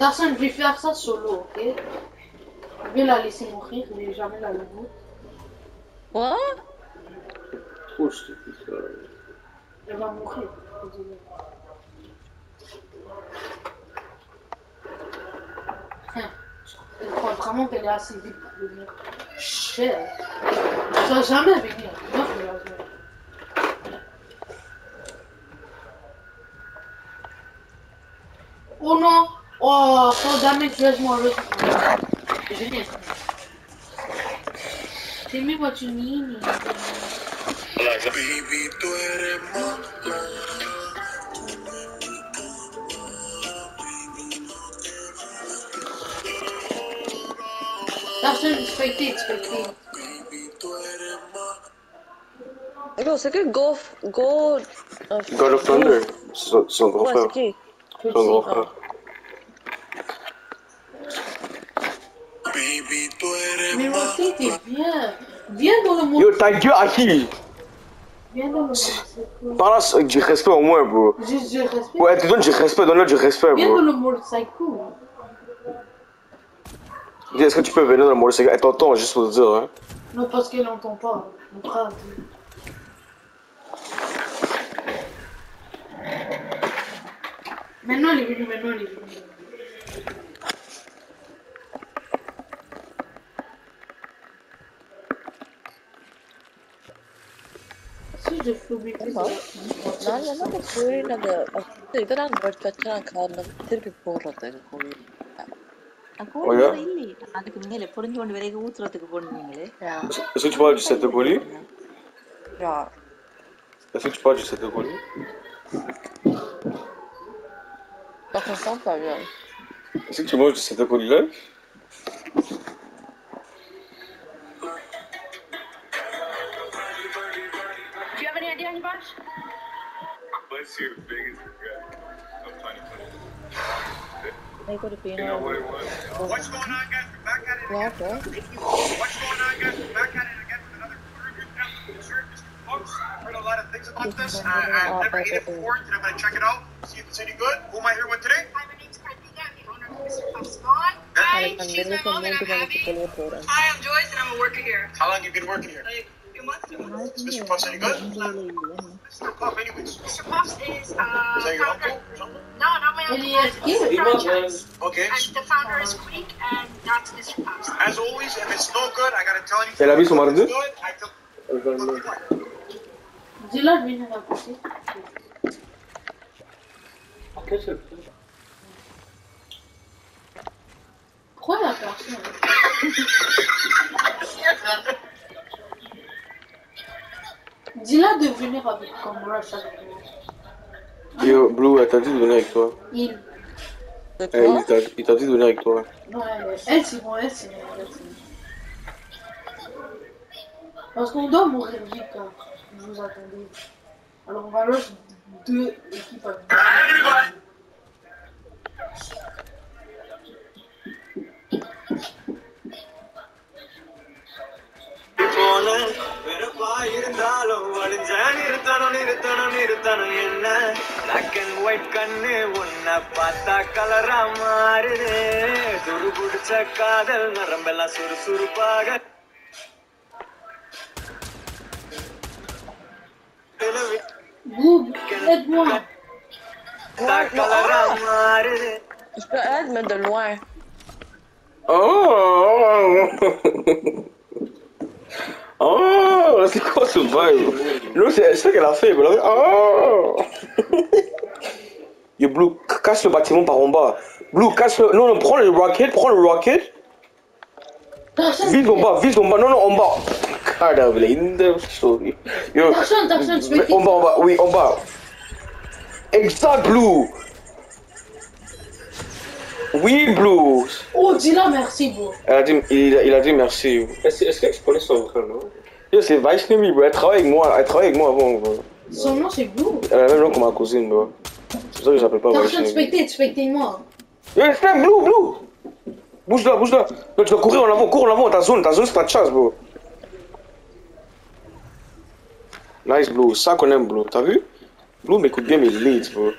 Personne, je vais faire ça solo, ok? Je vais la laisser mourir, je vais jamais la lever. Quoi? Trop stupide ça. Elle va mourir. Hein, Je crois vraiment qu'elle est assez vite pour venir. Cher. Ça va jamais venir. Moi, je vais la jouer. Oh non Oh, so that damage does more resistance. Tell me what you need. Baby, tú eres That's it, it's 50, it's 50. Bro, sé que go, go... Uh, go to Thunder. go son rojas. Son go. Baby, tú eres. Rocky, t'es bien. Viens dans le monde. Yo, ta gueule à qui Viens dans le monde. psycho. Par là, c'est du respect au moins, bro. Juste du respect. Ouais, tu donnes du respect, donne-le du respect, Viens dans bro. le monde psycho. Dis, Est-ce que tu peux venir dans le motorcycle Elle t'entend, juste pour te dire, hein. Non, parce qu'elle n'entend pas. Mon frère. dit. Maintenant, elle est venue, maintenant, elle est venue. Si je flobby plus, ஆமா. நான் என்ன கோயில் அந்த இதெல்லாம் வச்சான் காரணம் திருப்பி போடுறதுக்கு கோயில் நான் கோழியோட இல்லையே அதுக்கு மேலே புரிஞ்சு கொண்டு வரைக்கும் ஊத்துறதுக்கு போனீங்களே Est-ce que tu parles du set de colis yeah Est-ce que tu parles du set de colis Par contre, pas bien. Est-ce que tu manges du set have any idea, anybody? What's your biggest regret of 2020? I got a You pain. know what it was? What's going on, guys? We're back at it again. Water. What's going on, guys? We're back at it again with another quarter review. Now, Mr. Mr. Folks, I've heard a lot of things about this. I, I've never ate it before, and I'm going to check it out, see if it's any good. Who am I here with today? Hi, my name's Cartika. I'm the owner of Mr. Puff's Lawn. Hi, she's my mom and I'm Abby. Hi, I'm Joyce and I'm a worker here. How long you been working here? Like, Is Mr. Puffs any good? Mr. Puff, anyways. Mr. Puffs is, Is uh, that your founder. uncle or something? No, not my uncle. Yes, It's a yes. franchise. Okay. And the founder is Creek and that's Mr. Puffs. As always, if it's no good, I gotta tell you. Elle a vu son If mardi it's good, I tell Dis-la, je viens de passer. Pourquoi la personne Dis-la de venir avec comme avec moi. Yo, Blue, elle t'a dit de venir avec toi. Il. Eh, il t'a- il t'a dit de venir avec toi. Non, elle, elle c'est bon, elle c'est bon, elle c'est bon. Parce qu'on doit mourir vite quand vous attendez. Alors on va rush deux équipes avec போல இருந்தாலும் வடிஞ்ச நிறுத்தணும் நிறுத்தணும் நிறுத்தணும் என்ன black and white கண்ணு உன்னை பார்த்தா கலரா மாறுது துரு பிடிச்ச காதல் நரம்பெல்லாம் சுறுசுறுப்பாக. கலரா மாறுது Je peux aide, mais de loin. Oh C'est quoi ce bail Non, c'est ça qu'elle a fait. elle a fait, Oh Yo, Blue, casse le bâtiment par en bas. Blue, casse le. Non, non, prends le rocket, prends le rocket. Vise en bas, vise en bas. Non, non, en bas. Cadavre, in the story. Yo, en bas, en bas, oui, en bas. Exact, Blue. Oui, Blue. Oh, dis-la merci, bro. Elle a dit, il, a- il a dit merci. Est-ce est-ce que je connais son frère, non Yo, c'est Vaishnavi, bro. Elle travaille avec moi. Elle travaille avec moi avant, bro. Son nom c'est Blue. Elle a le même nom que ma cousine, bro. C'est pour ça que je l'appelle pas Vaishnavi. spectate-moi. Yo, Blue, Blue Bouge là, bouge là. Non, tu dois courir en avant, cours en avant. Ta zone, ta zone, c'est ta chasse, bro. Nice, Blue. Ça qu'on aime, Blue. T'as vu? Blue m'écoute bien mes leads, bro.